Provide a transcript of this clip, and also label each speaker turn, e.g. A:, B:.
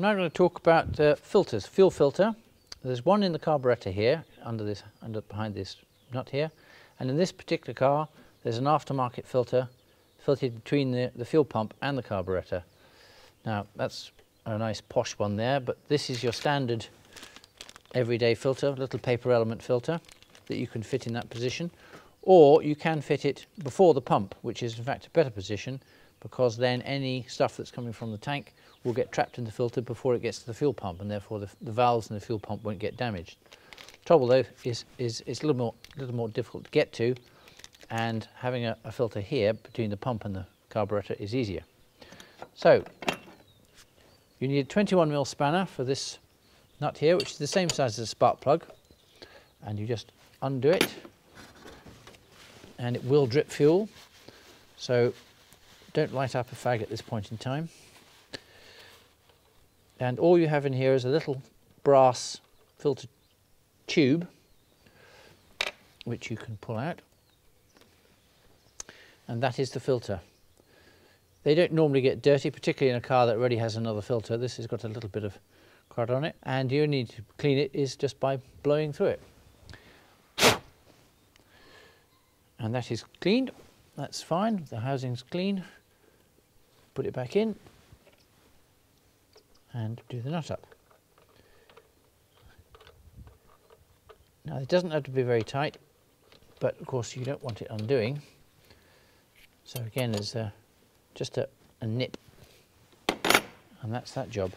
A: now going to talk about uh, filters, fuel filter. There's one in the carburettor here, under this, under behind this nut here, and in this particular car, there's an aftermarket filter fitted between the, the fuel pump and the carburettor. Now that's a nice posh one there, but this is your standard everyday filter, little paper element filter that you can fit in that position. Or you can fit it before the pump, which is in fact a better position because then any stuff that's coming from the tank will get trapped in the filter before it gets to the fuel pump and therefore the, the valves in the fuel pump won't get damaged. Trouble though is, is it's a little more, little more difficult to get to and having a, a filter here between the pump and the carburetor is easier. So you need a 21 mil spanner for this nut here, which is the same size as a spark plug. And you just undo it and it will drip fuel. So don't light up a fag at this point in time. And all you have in here is a little brass filter tube, which you can pull out. And that is the filter. They don't normally get dirty, particularly in a car that already has another filter. This has got a little bit of crud on it. And you need to clean it is just by blowing through it. And that is cleaned. That's fine. The housing's clean. Put it back in and do the nut up. Now it doesn't have to be very tight, but of course you don't want it undoing. So again, there's a just a, a nip and that's that job.